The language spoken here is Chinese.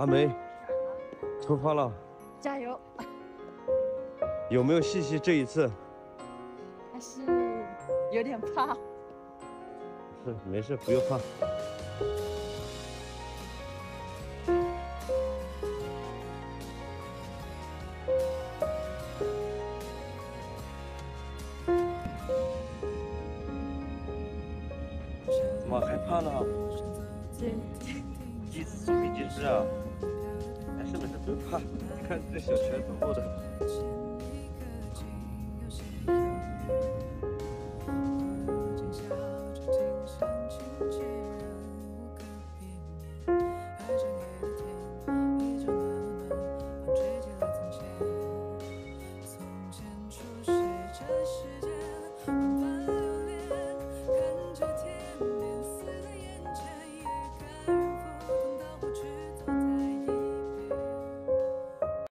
阿梅，出发了，加油！有没有信心这一次？还是有点怕。是，没事，不用怕。怎么害怕呢？对，是啊？没事没事，不用怕。你看这小拳头握的。